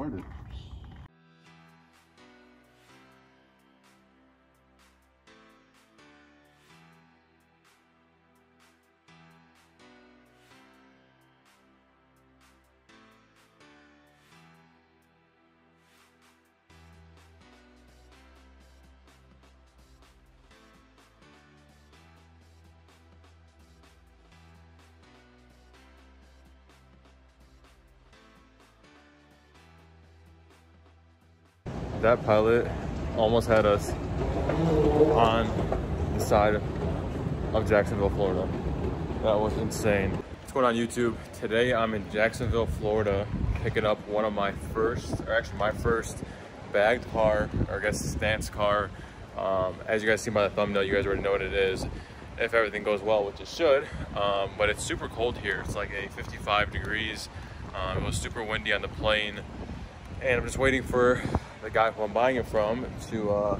started. That pilot almost had us on the side of Jacksonville, Florida. That was insane. What's going on YouTube? Today I'm in Jacksonville, Florida, picking up one of my first, or actually my first bagged car, or I guess stance car. Um, as you guys see by the thumbnail, you guys already know what it is. If everything goes well, which it should, um, but it's super cold here. It's like a 55 degrees. Um, it was super windy on the plane. And I'm just waiting for the guy who I'm buying it from to uh,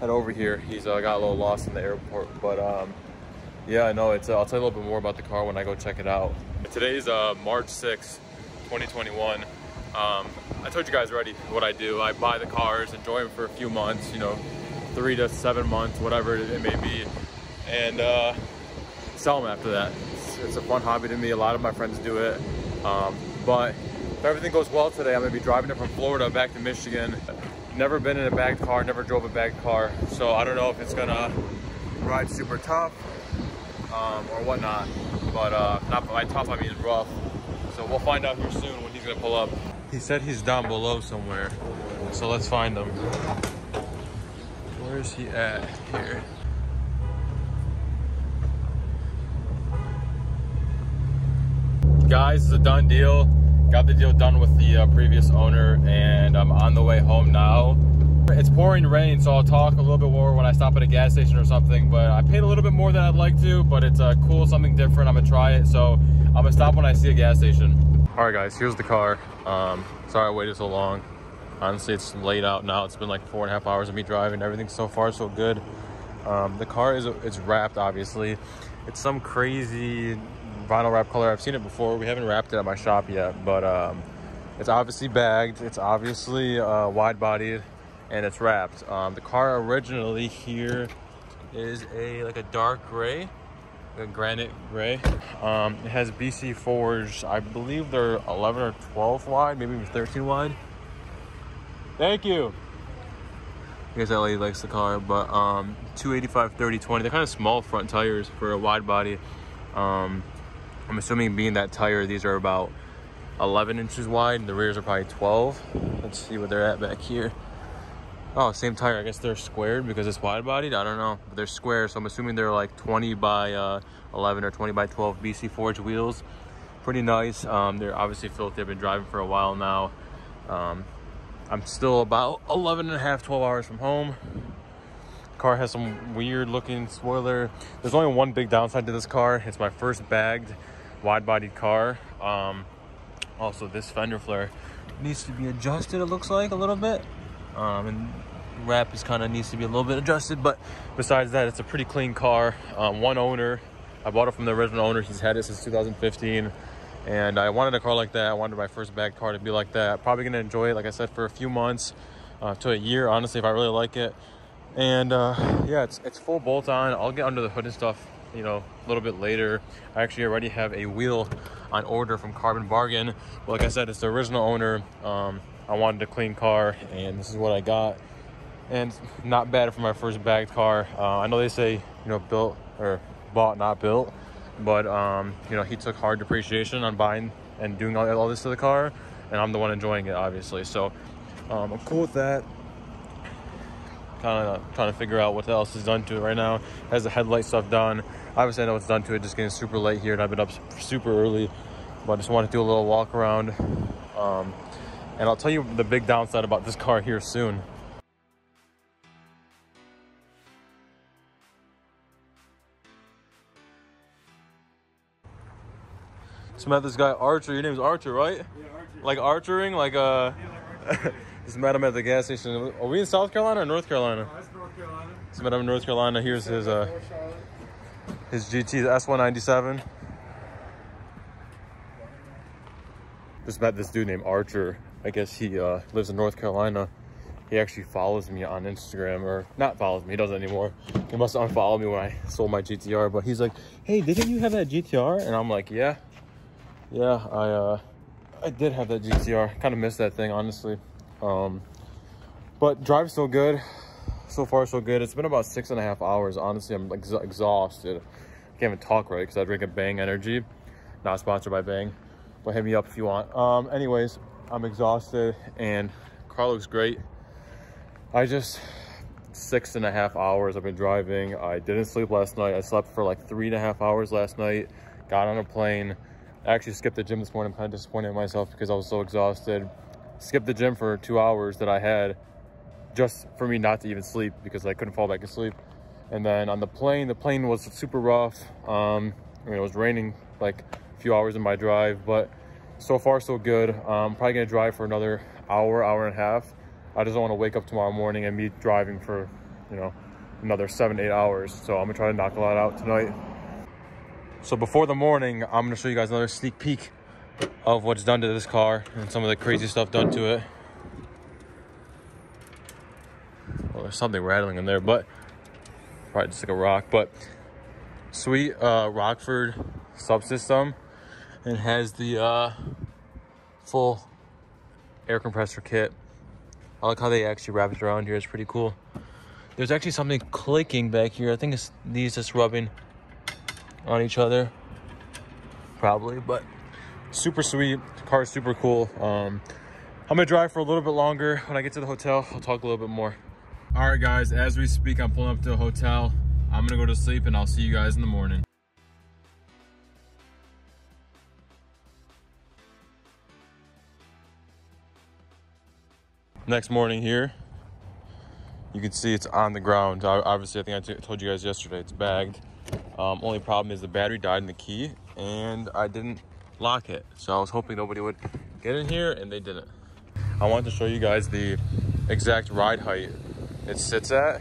head over here. He's uh, got a little lost in the airport, but um, yeah, I know it's. Uh, I'll tell you a little bit more about the car when I go check it out. Today's uh, March 6, 2021. Um, I told you guys already what I do. I buy the cars, enjoy them for a few months, you know, three to seven months, whatever it may be, and uh, sell them after that. It's, it's, a fun hobby to me. A lot of my friends do it, um, but if everything goes well today, I'm gonna be driving it from Florida back to Michigan. Never been in a bagged car, never drove a bagged car. So I don't know if it's gonna ride super tough um, or whatnot. But uh, not by tough, I mean rough. So we'll find out here soon when he's gonna pull up. He said he's down below somewhere. So let's find him. Where is he at here? Guys, it's a done deal. Got the deal done with the uh, previous owner and I'm on the way home now. It's pouring rain, so I'll talk a little bit more when I stop at a gas station or something, but I paid a little bit more than I'd like to, but it's uh, cool, something different. I'm gonna try it, so I'm gonna stop when I see a gas station. All right, guys, here's the car. Um, sorry I waited so long. Honestly, it's late out now. It's been like four and a half hours of me driving. Everything so far so good. Um, the car is it's wrapped, obviously. It's some crazy vinyl wrap color. I've seen it before. We haven't wrapped it at my shop yet, but um, it's obviously bagged. It's obviously uh, wide bodied and it's wrapped. Um, the car originally here is a like a dark gray, a granite gray. Um, it has BC Forge. I believe they're 11 or 12 wide, maybe even 13 wide. Thank you. I guess that lady likes the car, but um, 285, 30, 20. They're kind of small front tires for a wide body. Um, I'm assuming being that tire, these are about 11 inches wide. And the rears are probably 12. Let's see what they're at back here. Oh, same tire. I guess they're squared because it's wide bodied. I don't know. But they're square, so I'm assuming they're like 20 by uh, 11 or 20 by 12 BC Forge wheels. Pretty nice. Um, they're obviously filthy. I've been driving for a while now. Um, I'm still about 11 and a half, 12 hours from home car has some weird looking spoiler there's only one big downside to this car it's my first bagged wide bodied car. Um, also, this fender flare needs to be adjusted, it looks like, a little bit. Um, and wrap is kind of needs to be a little bit adjusted, but besides that, it's a pretty clean car. Um, one owner. I bought it from the original owner. He's had it since 2015. And I wanted a car like that. I wanted my first bag car to be like that. Probably going to enjoy it, like I said, for a few months uh, to a year, honestly, if I really like it. And uh, yeah, it's, it's full bolt on. I'll get under the hood and stuff you know, a little bit later. I actually already have a wheel on order from Carbon Bargain. But like I said, it's the original owner. Um, I wanted a clean car, and this is what I got. And not bad for my first bagged car. Uh, I know they say, you know, built or bought, not built. But, um, you know, he took hard depreciation on buying and doing all, all this to the car. And I'm the one enjoying it, obviously. So um, I'm cool with that kind of trying to figure out what else is done to it right now. Has the headlight stuff done. Obviously, I know what's done to it. Just getting super late here, and I've been up super early. But I just want to do a little walk around. Um, and I'll tell you the big downside about this car here soon. Just met this guy Archer. Your name's Archer, right? Yeah, Archer. Like archering, like uh. Just met him at the gas station. Are we in South Carolina or North Carolina? Oh, that's North Carolina. Just met him in North Carolina. Here's his uh his GT the S197. Just met this dude named Archer. I guess he uh, lives in North Carolina. He actually follows me on Instagram, or not follows me, he doesn't anymore. He must have unfollowed me when I sold my GTR, but he's like, hey, didn't you have that GTR? And I'm like, yeah, yeah, I, uh, I did have that GTR. Kind of missed that thing, honestly. Um, but drive's still good. So far, so good. It's been about six and a half hours. Honestly, I'm ex exhausted. I can't even talk right because I drink a Bang Energy. Not sponsored by Bang, but hit me up if you want. Um, anyways, I'm exhausted and car looks great. I just, six and a half hours I've been driving. I didn't sleep last night. I slept for like three and a half hours last night. Got on a plane. I actually skipped the gym this morning. I'm kind of disappointed in myself because I was so exhausted. Skipped the gym for two hours that I had just for me not to even sleep because I couldn't fall back asleep. And then on the plane, the plane was super rough. Um, I mean, it was raining like a few hours in my drive, but so far so good. I'm probably gonna drive for another hour, hour and a half. I just don't wanna wake up tomorrow morning and be driving for, you know, another seven, eight hours. So I'm gonna try to knock a lot out tonight. So before the morning, I'm gonna show you guys another sneak peek of what's done to this car and some of the crazy stuff done to it. Well, there's something rattling in there, but probably just like a rock. But sweet uh, Rockford subsystem and has the uh, full air compressor kit. I like how they actually wrap it around here. It's pretty cool. There's actually something clicking back here. I think it's these just rubbing on each other. Probably, but super sweet. The car is super cool. Um, I'm gonna drive for a little bit longer. When I get to the hotel, I'll talk a little bit more. All right, guys, as we speak, I'm pulling up to a hotel. I'm gonna go to sleep and I'll see you guys in the morning. Next morning here, you can see it's on the ground. Obviously, I think I told you guys yesterday, it's bagged. Um, only problem is the battery died in the key and I didn't lock it. So I was hoping nobody would get in here and they didn't. I wanted to show you guys the exact ride height it sits at.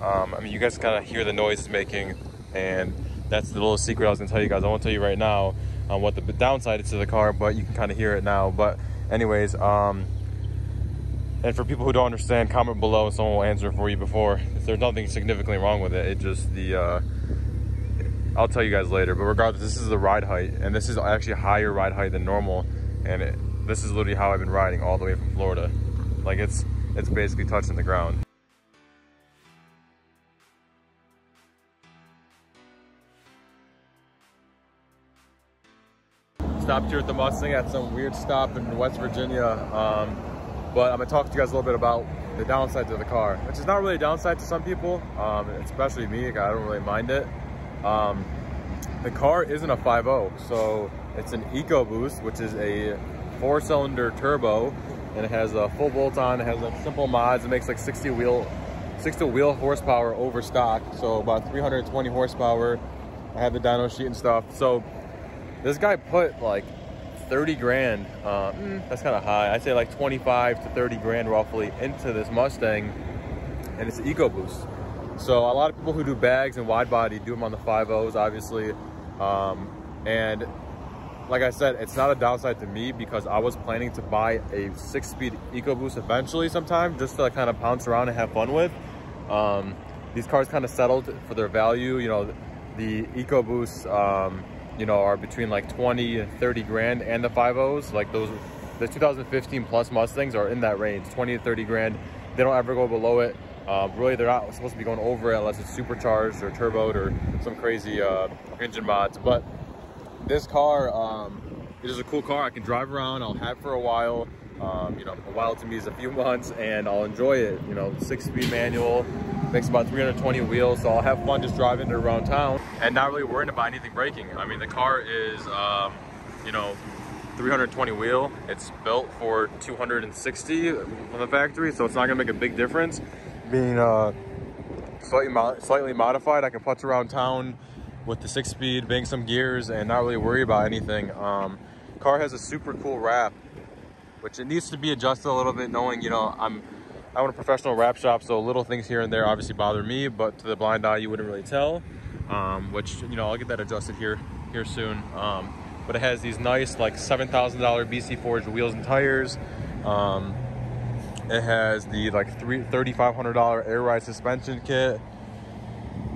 Um, I mean, you guys kind of hear the noise it's making and that's the little secret I was gonna tell you guys. I won't tell you right now on what the downside is to the car, but you can kind of hear it now. But anyways, um, and for people who don't understand, comment below and someone will answer for you before. If there's nothing significantly wrong with it, it just the, uh, I'll tell you guys later. But regardless, this is the ride height, and this is actually higher ride height than normal. And it, this is literally how I've been riding all the way from Florida. Like it's, it's basically touching the ground. Stopped here at the Mustang at some weird stop in West Virginia. Um, but I'm gonna talk to you guys a little bit about the downside to the car, which is not really a downside to some people, um, especially me, I don't really mind it. Um, the car isn't a 5.0, so it's an EcoBoost, which is a four cylinder turbo, and it has a full bolt on, it has like simple mods, it makes like 60 wheel, 60 wheel horsepower over stock, so about 320 horsepower. I have the dyno sheet and stuff. So this guy put like 30 grand, uh, mm, that's kind of high. I'd say like 25 to 30 grand roughly into this Mustang and it's an EcoBoost. So a lot of people who do bags and wide body do them on the 5.0s obviously. Um, and like I said, it's not a downside to me because I was planning to buy a six speed EcoBoost eventually sometime just to kind of pounce around and have fun with. Um, these cars kind of settled for their value. You know, the EcoBoost, um, you know, are between like 20 and 30 grand and the 5.0s. Like those, the 2015 plus Mustangs are in that range, 20 to 30 grand. They don't ever go below it. Um, really, they're not supposed to be going over it unless it's supercharged or turboed or some crazy uh, engine mods. But this car um, it is a cool car. I can drive around. I'll have for a while. Um, you know, a while to me is a few months, and I'll enjoy it. You know, six-speed manual, makes about 320 wheels, so I'll have fun just driving it around town and not really worrying about anything breaking. I mean, the car is, um, you know, 320 wheel. It's built for 260 from the factory, so it's not gonna make a big difference. Being uh, slightly, mo slightly modified, I can putz around town with the six speed, bang some gears and not really worry about anything. Um, car has a super cool wrap, which it needs to be adjusted a little bit knowing, you know, I'm I own a professional wrap shop, so little things here and there obviously bother me, but to the blind eye, you wouldn't really tell. Um, which, you know, I'll get that adjusted here here soon. Um, but it has these nice like $7,000 BC forged wheels and tires. Um, it has the like $3,500 air ride suspension kit.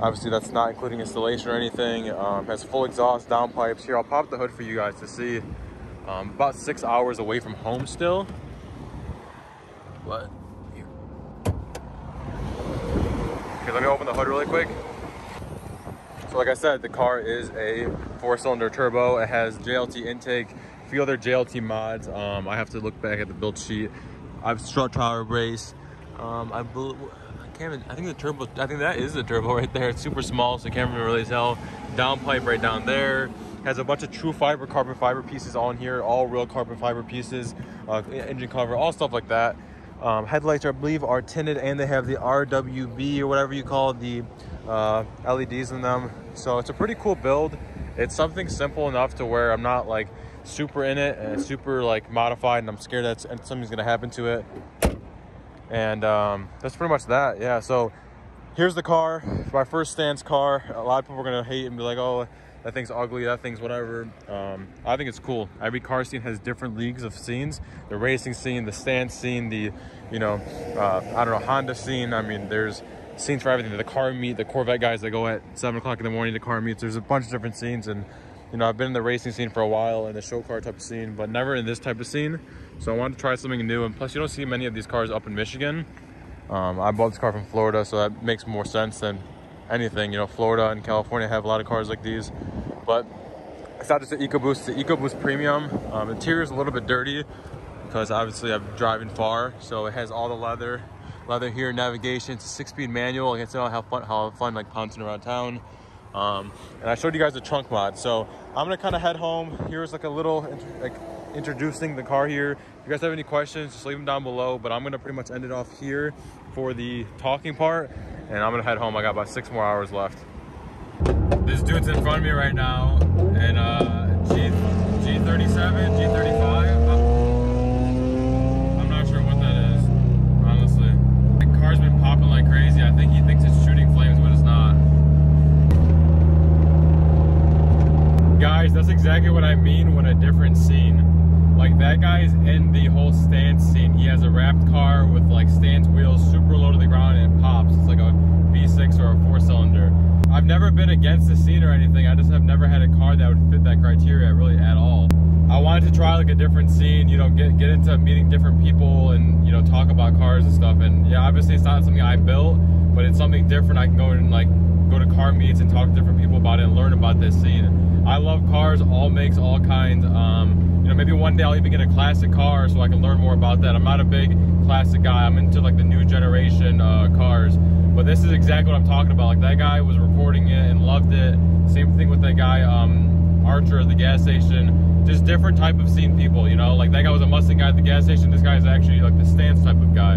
Obviously that's not including installation or anything. Um, has full exhaust downpipes. Here, I'll pop the hood for you guys to see. Um, about six hours away from home still. What? Okay, let me open the hood really quick. So like I said, the car is a four cylinder turbo. It has JLT intake, a few other JLT mods. Um, I have to look back at the build sheet. I've strut tower brace. Um, I, I can't I think the turbo, I think that is the turbo right there. It's super small, so you can't even really tell. Downpipe right down there. Has a bunch of TruFiber carbon fiber pieces on here, all real carbon fiber pieces, uh, engine cover, all stuff like that. Um, headlights, I believe, are tinted and they have the RWB or whatever you call it, the uh, LEDs in them. So it's a pretty cool build. It's something simple enough to where I'm not like super in it and super like modified and I'm scared that something's gonna happen to it. And um, that's pretty much that. Yeah, so here's the car, my first stance car. A lot of people are gonna hate and be like, oh, that thing's ugly, that thing's whatever. Um, I think it's cool. Every car scene has different leagues of scenes. The racing scene, the stance scene, the, you know, uh, I don't know, Honda scene. I mean, there's scenes for everything. The car meet, the Corvette guys that go at seven o'clock in the morning to car meets. There's a bunch of different scenes. And, you know, I've been in the racing scene for a while and the show car type of scene, but never in this type of scene. So I wanted to try something new. And plus you don't see many of these cars up in Michigan. Um, I bought this car from Florida, so that makes more sense than anything. You know, Florida and California have a lot of cars like these, but it's not just the EcoBoost, the EcoBoost Premium. Um, interior is a little bit dirty because obviously I'm driving far, so it has all the leather, leather here, navigation. It's a six-speed manual. I can tell how fun, how fun like pouncing around town. Um, and I showed you guys the trunk mod, so I'm gonna kind of head home. Here's like a little like introducing the car here. If you guys have any questions, just leave them down below. But I'm gonna pretty much end it off here for the talking part and I'm gonna head home. I got about six more hours left. This dude's in front of me right now in uh, G, G37, G35. I'm not sure what that is, honestly. The car's been popping like crazy. I think he thinks it's shooting flames, but it's not. Guys, that's exactly what I mean when a different scene. Like that guy's in the whole stance scene. He has a wrapped car with like stance wheels, super low to the ground, and it pops. It's like a V6 or a four cylinder. I've never been against the scene or anything. I just have never had a car that would fit that criteria really at all. I wanted to try like a different scene, you know, get get into meeting different people and you know talk about cars and stuff. And yeah, obviously it's not something I built, but it's something different. I can go and like go to car meets and talk to different people about it and learn about this scene. I love cars, all makes, all kinds. Um, you know, maybe one day I'll even get a classic car so I can learn more about that. I'm not a big classic guy. I'm into like the new generation uh, cars. But this is exactly what I'm talking about. Like that guy was recording it and loved it. Same thing with that guy, um, Archer at the gas station. Just different type of scene people, you know? Like that guy was a Mustang guy at the gas station. This guy is actually like the stance type of guy.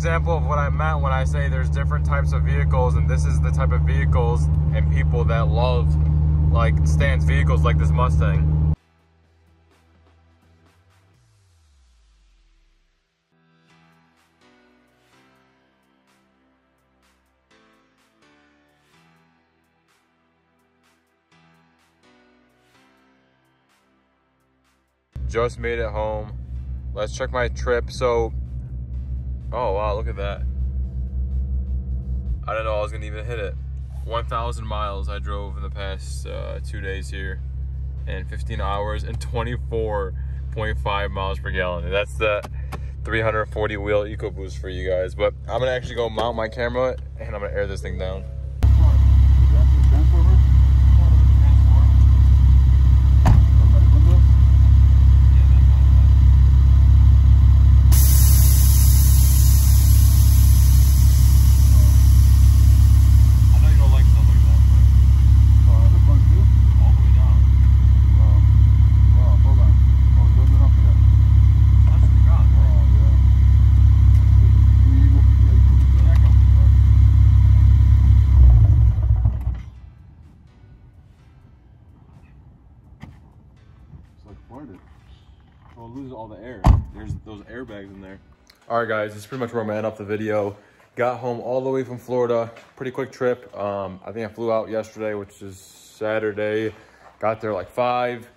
Example of what I meant when I say there's different types of vehicles and this is the type of vehicles and people that love like stance vehicles like this Mustang. Just made it home. Let's check my trip. So Oh, wow, look at that. I didn't know I was gonna even hit it. 1,000 miles I drove in the past uh, two days here and 15 hours and 24.5 miles per gallon. that's the 340 wheel EcoBoost for you guys. But I'm gonna actually go mount my camera and I'm gonna air this thing down. Loses all the air. There's those airbags in there. All right, guys, is pretty much where I'm at off the video. Got home all the way from Florida. Pretty quick trip. Um, I think I flew out yesterday, which is Saturday. Got there like five.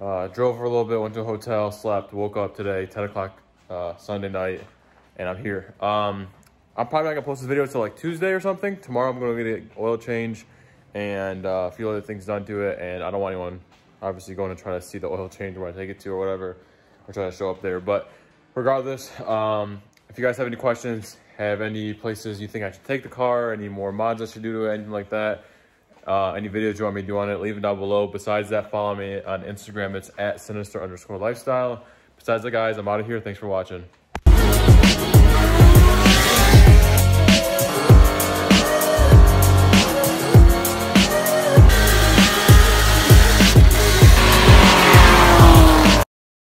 Uh, drove for a little bit, went to a hotel, slept, woke up today, 10 o'clock uh, Sunday night, and I'm here. Um, I'm probably not gonna post this video until like Tuesday or something. Tomorrow I'm gonna get an oil change and uh, a few other things done to it, and I don't want anyone obviously going to try to see the oil change where I take it to or whatever, or try to show up there. But regardless, um, if you guys have any questions, have any places you think I should take the car, any more mods I should do to it, anything like that, uh, any videos you want me to do on it, leave them down below. Besides that, follow me on Instagram. It's at sinister underscore lifestyle. Besides that, guys, I'm out of here. Thanks for watching.